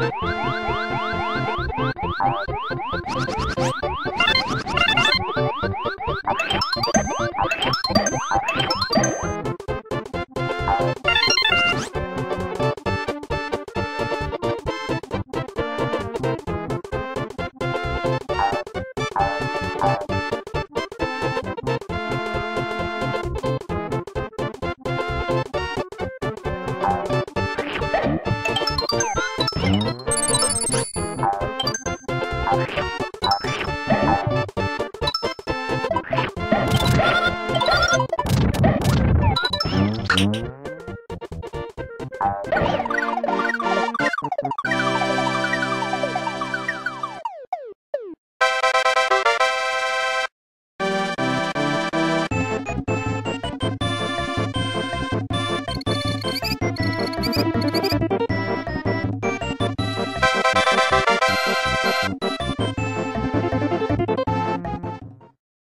Thank